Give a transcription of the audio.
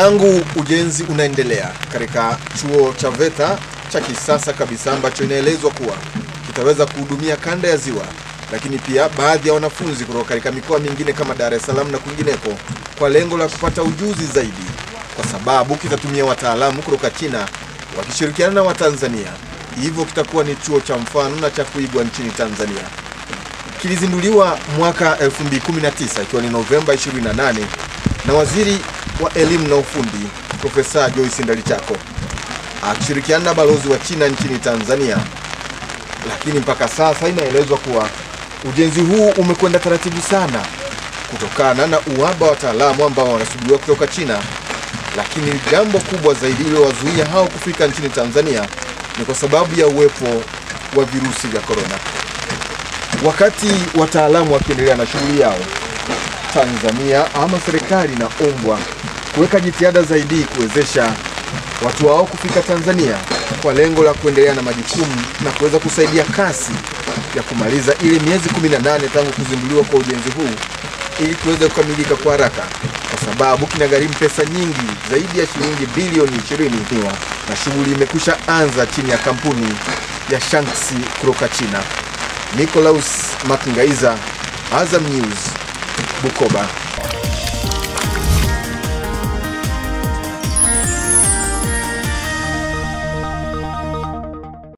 Tangu ujenzi unaendelea katika chuo cha VETA cha kisasa kabisa ambacho inaelezwa kuwa kitaweza kuhudumia kanda ya Ziwa, lakini pia baadhi ya wanafunzi kutoka katika mikoa mingine kama Dar es Salaam na kwingineko, kwa lengo la kupata ujuzi zaidi, kwa sababu kitatumia wataalamu kutoka China wakishirikiana na Watanzania. Hivyo kitakuwa ni chuo cha mfano na cha kuigwa nchini Tanzania. Kilizinduliwa mwaka 2019 ikiwa ni Novemba 28 na waziri wa elimu na ufundi Profesa Joyce Ndalichako akishirikiana na balozi wa China nchini Tanzania. Lakini mpaka sasa inaelezwa kuwa ujenzi huu umekwenda taratibu sana kutokana na uhaba wa wataalamu ambao wanasubiriwa kutoka China. Lakini jambo kubwa zaidi iliyowazuia hao kufika nchini Tanzania ni kwa sababu ya uwepo wa virusi vya korona. Wakati wataalamu wakiendelea na shughuli yao, Tanzania ama serikali inaombwa kuweka jitihada zaidi kuwezesha watu wao kufika Tanzania kwa lengo la kuendelea na majukumu na kuweza kusaidia kasi ya kumaliza ile miezi 18 tangu kuzinduliwa kwa ujenzi huu ili tuweze kukamilika kwa haraka, kwa sababu kinagharimu pesa nyingi zaidi ya shilingi bilioni 20 na shughuli imekwisha anza chini ya kampuni ya Shanksi kutoka China. Nicolaus Makingaiza, Azam News, Bucoba.